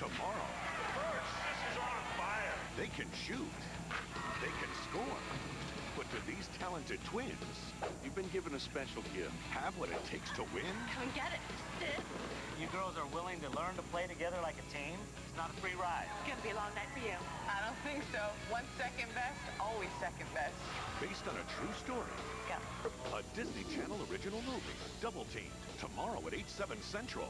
tomorrow. the this is on fire. They can shoot. They can score. But to these talented twins, you've been given a special gift. Have what it takes to win. Come and get it. You girls are willing to learn to play together like a team? It's not a free ride. It's gonna be a long night for you. I don't think so. One second best, always second best. Based on a true story. Go. A Disney Channel original movie, Double Teamed, tomorrow at 8, 7 Central.